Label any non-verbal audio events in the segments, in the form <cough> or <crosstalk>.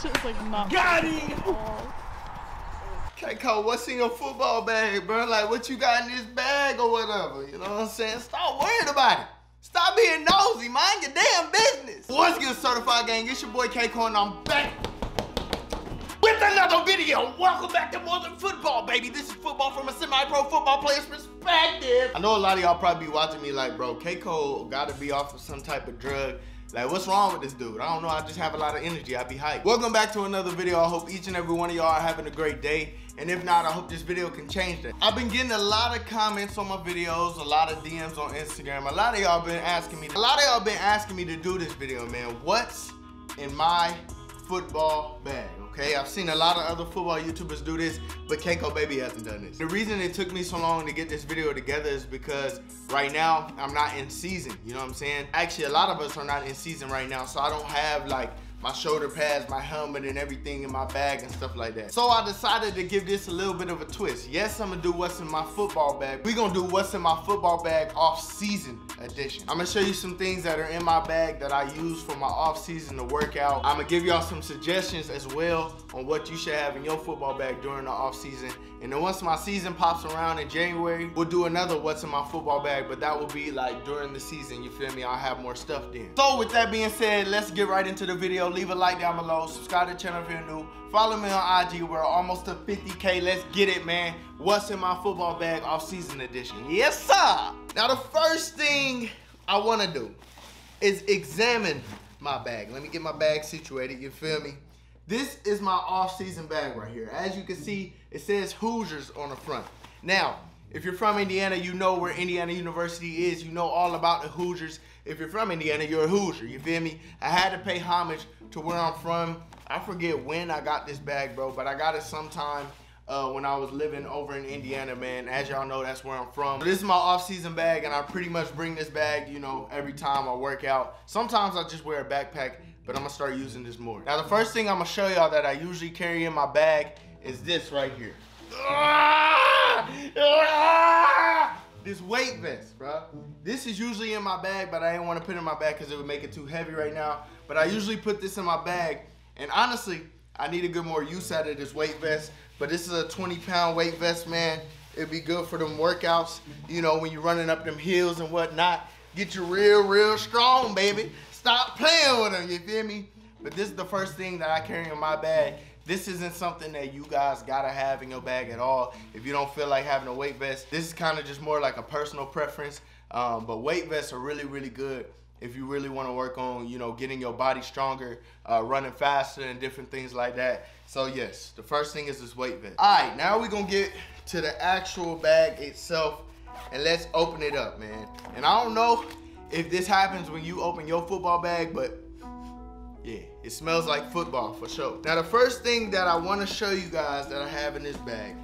Shit is like not. Got him! at all. Okay, Cole, what's in your football bag, bro? Like, what you got in this bag or whatever? You know what I'm saying? Stop worrying about it. Stop being nosy. Mind your damn business. What's good, certified gang? It's your boy K Cole, and I'm back with another video. Welcome back to More Than Football, baby. This is football from a semi-pro football player's perspective. I know a lot of y'all probably be watching me like, bro, K Cole got to be off of some type of drug. Like, what's wrong with this dude? I don't know. I just have a lot of energy. I be hyped. Welcome back to another video. I hope each and every one of y'all are having a great day. And if not, I hope this video can change that. I've been getting a lot of comments on my videos, a lot of DMs on Instagram. A lot of y'all been asking me, a lot of y'all been asking me to do this video, man. What's in my football bag, okay? I've seen a lot of other football YouTubers do this, but KCo Baby hasn't done this. The reason it took me so long to get this video together is because right now, I'm not in season, you know what I'm saying? Actually, a lot of us are not in season right now, so I don't have like my shoulder pads, my helmet, and everything in my bag and stuff like that. So I decided to give this a little bit of a twist. Yes, I'm gonna do what's in my football bag. we gonna do what's in my football bag off-season edition. I'm gonna show you some things that are in my bag that I use for my off-season to work out. I'm gonna give y'all some suggestions as well on what you should have in your football bag during the off-season. And then once my season pops around in January, we'll do another what's in my football bag, but that will be like during the season, you feel me? I'll have more stuff then. So with that being said, let's get right into the video. Leave a like down below, subscribe to the channel if you're new. Follow me on IG, we're almost to 50K. Let's get it, man. What's in my football bag off-season edition? Yes, sir. Now the first thing I wanna do is examine my bag. Let me get my bag situated, you feel me? This is my off-season bag right here. As you can see, it says Hoosiers on the front. Now, if you're from Indiana, you know where Indiana University is. You know all about the Hoosiers. If you're from Indiana, you're a Hoosier, you feel me? I had to pay homage to where I'm from. I forget when I got this bag, bro, but I got it sometime uh, when I was living over in Indiana, man. As y'all know, that's where I'm from. This is my off-season bag, and I pretty much bring this bag, you know, every time I work out. Sometimes I just wear a backpack, but I'm gonna start using this more. Now, the first thing I'm gonna show y'all that I usually carry in my bag is this right here. Ah! <laughs> This weight vest, bro. This is usually in my bag, but I didn't want to put it in my bag because it would make it too heavy right now. But I usually put this in my bag, and honestly, I need to get more use out of this weight vest. But this is a 20 pound weight vest, man. It'd be good for them workouts, you know, when you're running up them hills and whatnot. Get you real, real strong, baby. Stop playing with them, you feel me? But this is the first thing that I carry in my bag. This isn't something that you guys gotta have in your bag at all. If you don't feel like having a weight vest, this is kind of just more like a personal preference. Um, but weight vests are really, really good if you really want to work on, you know, getting your body stronger, uh, running faster, and different things like that. So yes, the first thing is this weight vest. All right, now we're gonna get to the actual bag itself, and let's open it up, man. And I don't know if this happens when you open your football bag, but yeah, it smells like football for sure. Now the first thing that I wanna show you guys that I have in this bag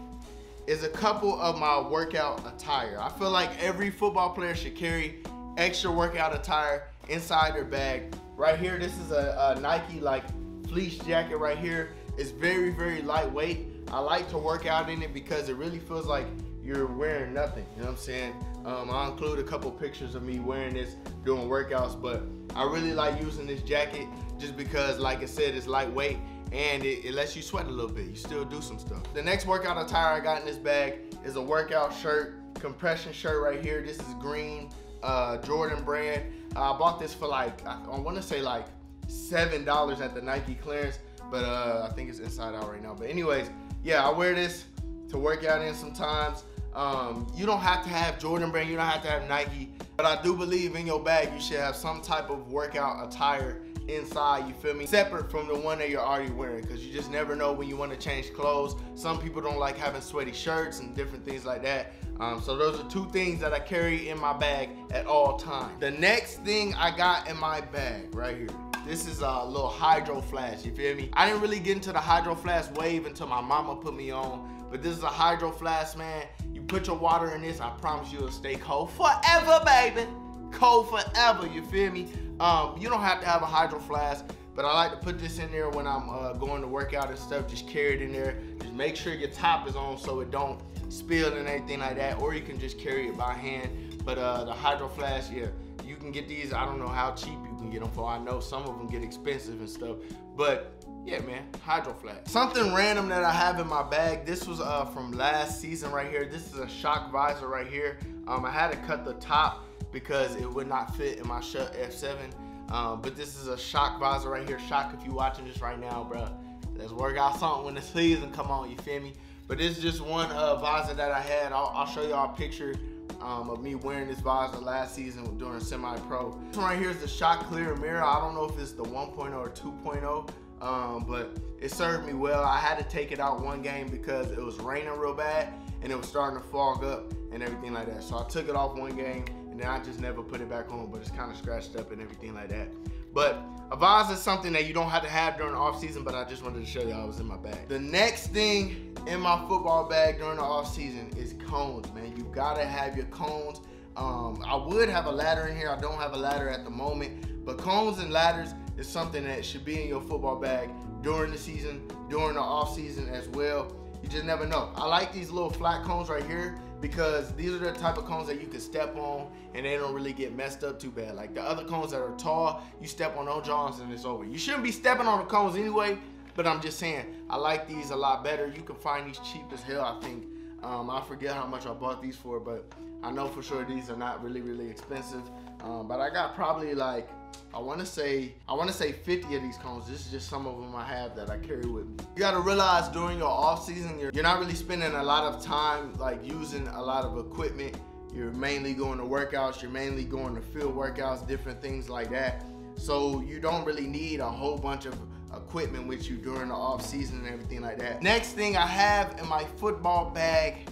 is a couple of my workout attire. I feel like every football player should carry extra workout attire inside their bag. Right here, this is a, a Nike like fleece jacket right here. It's very, very lightweight. I like to work out in it because it really feels like you're wearing nothing, you know what I'm saying? Um, I'll include a couple pictures of me wearing this doing workouts, but I really like using this jacket just because, like I said, it's lightweight and it, it, lets you sweat a little bit. You still do some stuff. The next workout attire I got in this bag is a workout shirt, compression shirt right here. This is green, uh, Jordan brand. Uh, I bought this for like, I, I wanna say like $7 at the Nike clearance, but uh, I think it's inside out right now. But anyways, yeah, I wear this to work out in sometimes. Um, you don't have to have Jordan brand, you don't have to have Nike, but I do believe in your bag you should have some type of workout attire inside, you feel me? Separate from the one that you're already wearing because you just never know when you want to change clothes. Some people don't like having sweaty shirts and different things like that. Um, so those are two things that I carry in my bag at all times. The next thing I got in my bag right here. This is a little hydro flask, you feel me? I didn't really get into the hydro flask wave until my mama put me on. But this is a hydro flask, man. You put your water in this, I promise you it'll stay cold forever, baby. Cold forever, you feel me? Um, you don't have to have a hydro flask, but I like to put this in there when I'm uh, going to work out and stuff. Just carry it in there. Just make sure your top is on so it don't spill and anything like that, or you can just carry it by hand. But uh, the hydro flask, yeah, you can get these. I don't know how cheap you can get them for. I know some of them get expensive and stuff, but yeah, man, Hydro Flask. Something random that I have in my bag. This was uh, from last season right here. This is a shock visor right here. Um, I had to cut the top because it would not fit in my Schutt F7. Um, but this is a shock visor right here. Shock if you watching this right now, bro. Let's work out something when the season come on, you feel me? But this is just one uh, visor that I had. I'll, I'll show y'all a picture um, of me wearing this visor last season during semi-pro. This one right here is the Shock Clear mirror. I don't know if it's the 1.0 or 2.0, um, but it served me well. I had to take it out one game because it was raining real bad and it was starting to fog up and everything like that. So I took it off one game and then I just never put it back on, but it's kind of scratched up and everything like that. But a vase is something that you don't have to have during the off season, but I just wanted to show I was in my bag. The next thing in my football bag during the off season is cones, man. You gotta have your cones. Um, I would have a ladder in here. I don't have a ladder at the moment, but cones and ladders is something that should be in your football bag during the season, during the off season as well. You just never know. I like these little flat cones right here because these are the type of cones that you can step on and they don't really get messed up too bad. Like the other cones that are tall, you step on those Johns and it's over. You shouldn't be stepping on the cones anyway, but I'm just saying, I like these a lot better. You can find these cheap as hell, I think. Um, I forget how much I bought these for, but I know for sure these are not really, really expensive. Um, but I got probably like I want to say I want to say 50 of these cones. This is just some of them I have that I carry with me. You got to realize during your off season, you're, you're not really spending a lot of time like using a lot of equipment. You're mainly going to workouts. You're mainly going to field workouts, different things like that. So you don't really need a whole bunch of equipment with you during the off season and everything like that. Next thing I have in my football bag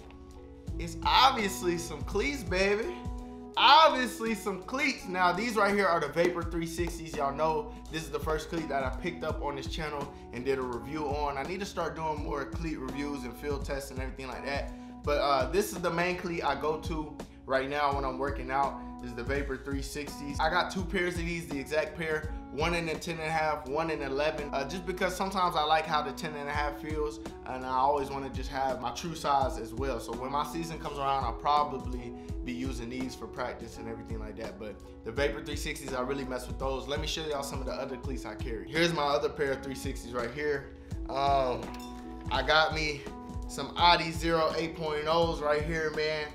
is obviously some cleats, baby obviously some cleats. Now these right here are the Vapor 360s. Y'all know this is the first cleat that I picked up on this channel and did a review on. I need to start doing more cleat reviews and field tests and everything like that. But uh, this is the main cleat I go to right now when I'm working out is the Vapor 360s. I got two pairs of these, the exact pair, one in the 10 and a half, one in 11, uh, just because sometimes I like how the 10 and a half feels and I always want to just have my true size as well. So when my season comes around, I'll probably be using these for practice and everything like that. But the Vapor 360s, I really mess with those. Let me show y'all some of the other cleats I carry. Here's my other pair of 360s right here. Um, I got me some Adizero 8.0s right here, man.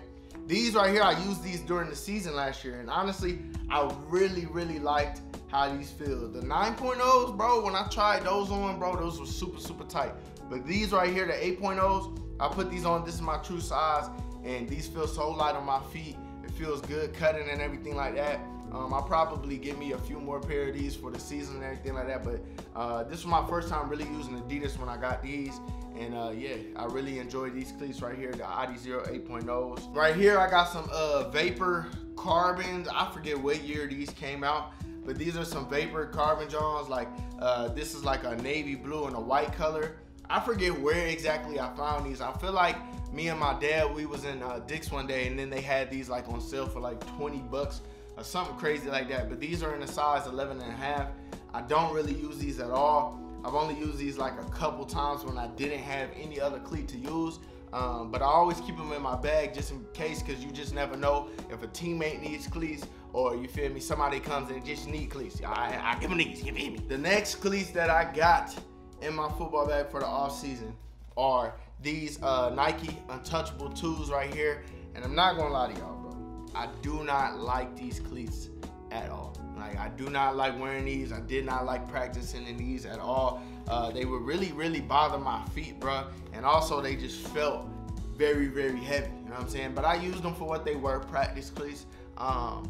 These right here, I used these during the season last year, and honestly, I really, really liked how these feel. The 9.0s, bro, when I tried those on, bro, those were super, super tight. But these right here, the 8.0s, I put these on, this is my true size, and these feel so light on my feet. It feels good cutting and everything like that. Um, I'll probably give me a few more pair of these for the season and everything like that. But uh, this was my first time really using Adidas when I got these. And uh, yeah, I really enjoy these cleats right here, the Adizero 8.0s. Right here, I got some uh, Vapor Carbons. I forget what year these came out, but these are some Vapor Carbon Johns. Like uh, this is like a navy blue and a white color. I forget where exactly I found these. I feel like me and my dad, we was in uh, Dick's one day and then they had these like on sale for like 20 bucks or something crazy like that. But these are in a size 11 and a half. I don't really use these at all. I've only used these like a couple times when I didn't have any other cleat to use. Um, but I always keep them in my bag just in case because you just never know if a teammate needs cleats or you feel me, somebody comes and just need cleats. I, I give them these, you feel me? The next cleats that I got in my football bag for the off season are these uh, Nike Untouchable 2s right here. And I'm not gonna lie to y'all, bro. I do not like these cleats at all. Like I do not like wearing these. I did not like practicing in these at all. Uh, they would really, really bother my feet, bro. And also they just felt very, very heavy. You know what I'm saying? But I used them for what they were, practice cleats. Um,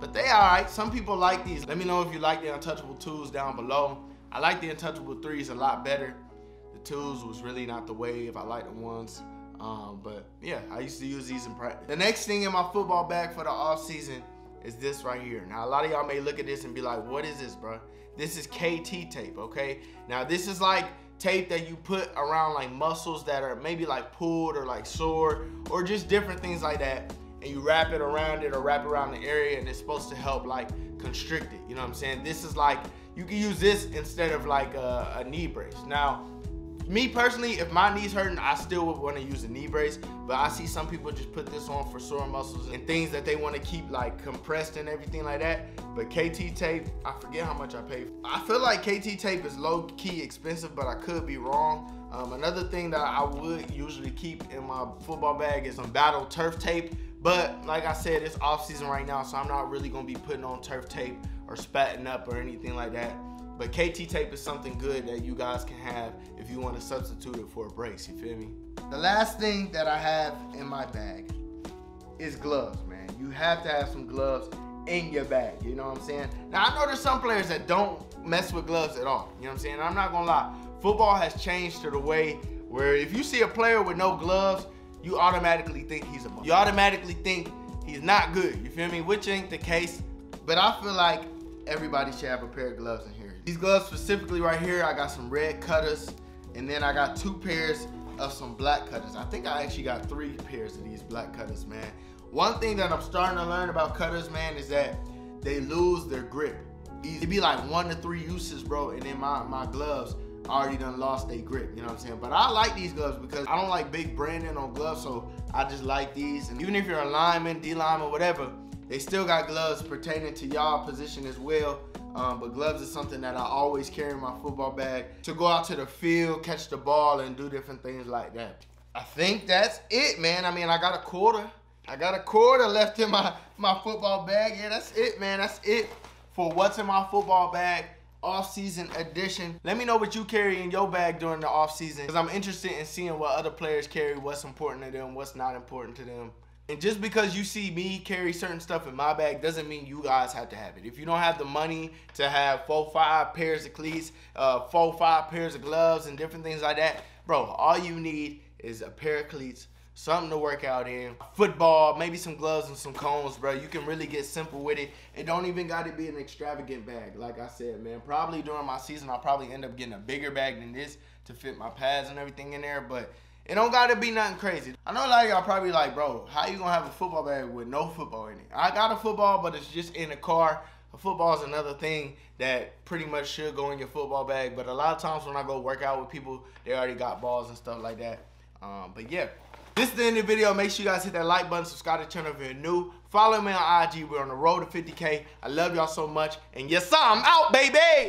but they all right. Some people like these. Let me know if you like the Untouchable 2s down below. I like the Untouchable 3s a lot better. 2s was really not the wave. I like the ones. Um, but yeah, I used to use these in practice. The next thing in my football bag for the off season is this right here. Now, a lot of y'all may look at this and be like, what is this, bro? This is KT tape, okay? Now, this is like tape that you put around like muscles that are maybe like pulled or like sore or just different things like that. And you wrap it around it or wrap around the area and it's supposed to help like constrict it. You know what I'm saying? This is like, you can use this instead of like a, a knee brace. Now, Me personally, if my knee's hurting, I still would want to use a knee brace. But I see some people just put this on for sore muscles and things that they want to keep like compressed and everything like that. But KT tape, I forget how much I paid. I feel like KT tape is low key expensive, but I could be wrong. Um, another thing that I would usually keep in my football bag is some battle turf tape. But like I said, it's off season right now, so I'm not really gonna be putting on turf tape or spatting up or anything like that. But KT tape is something good that you guys can have if you want to substitute it for a brace, you feel me? The last thing that I have in my bag is gloves, man. You have to have some gloves in your bag, you know what I'm saying? Now, I know there's some players that don't mess with gloves at all, you know what I'm saying? I'm not gonna lie, football has changed to the way where if you see a player with no gloves, you automatically think he's a You automatically think he's not good, you feel me? Which ain't the case, but I feel like everybody should have a pair of gloves in. These gloves specifically right here, I got some red cutters, and then I got two pairs of some black cutters. I think I actually got three pairs of these black cutters, man. One thing that I'm starting to learn about cutters, man, is that they lose their grip. It'd be like one to three uses, bro, and then my, my gloves already done lost their grip, you know what I'm saying? But I like these gloves because I don't like big branding on gloves, so I just like these. And even if you're a lineman, D-lineman, whatever, they still got gloves pertaining to y'all position as well. Um, but gloves is something that I always carry in my football bag to go out to the field, catch the ball, and do different things like that. I think that's it, man. I mean, I got a quarter. I got a quarter left in my, my football bag. Yeah, that's it, man. That's it for what's in my football bag off-season edition. Let me know what you carry in your bag during the off-season because I'm interested in seeing what other players carry, what's important to them, what's not important to them. And just because you see me carry certain stuff in my bag doesn't mean you guys have to have it. If you don't have the money to have four, five pairs of cleats, uh, four, five pairs of gloves and different things like that, bro, all you need is a pair of cleats, something to work out in, football, maybe some gloves and some cones, bro. You can really get simple with it. It don't even got to be an extravagant bag. Like I said, man, probably during my season, I'll probably end up getting a bigger bag than this to fit my pads and everything in there. But it don't gotta be nothing crazy. I know a lot of y'all probably like, bro, how you gonna have a football bag with no football in it? I got a football, but it's just in the car. A football is another thing that pretty much should go in your football bag. But a lot of times when I go work out with people, they already got balls and stuff like that. Um, but yeah, this is the end of the video. Make sure you guys hit that like button, subscribe to the channel if you're new. Follow me on IG. We're on the road to 50K. I love y'all so much. And yes, I'm out, baby.